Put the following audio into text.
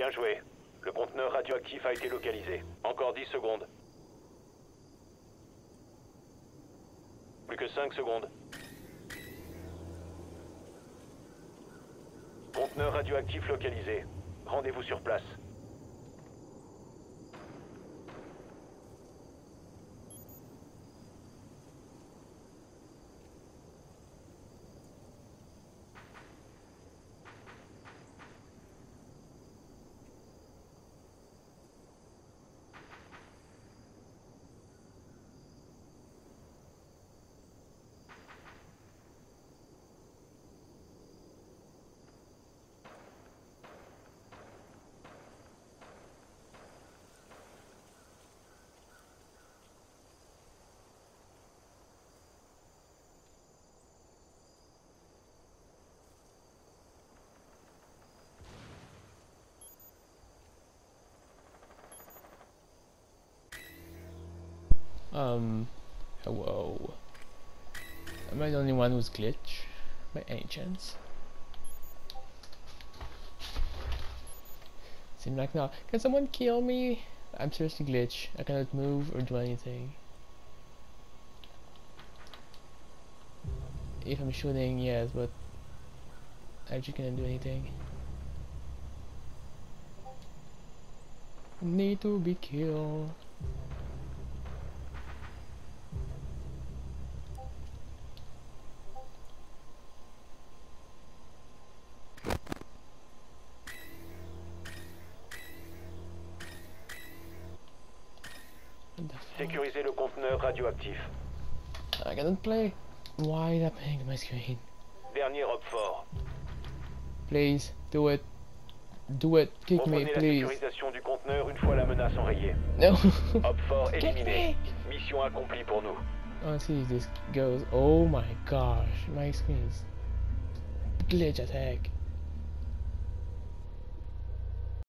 Bien joué. Le conteneur radioactif a été localisé. Encore 10 secondes. Plus que 5 secondes. Conteneur radioactif localisé. Rendez-vous sur place. Um, hello. Am I the only one who's glitch? By any chance? Seems like not. Can someone kill me? I'm seriously glitch. I cannot move or do anything. If I'm shooting, yes, but I actually cannot do anything. Need to be killed. Sécurisez le conteneur radioactif. I cannot play. Why is happening my screen? Dernier op fort. Please, do it. Do it. Kick me, Reprenez la please. sécurisation du conteneur une fois la menace enrayée. No. Op fort éliminé. me. Mission accomplie pour nous. Oh, see this goes. Oh my gosh, my screen is glitch attack.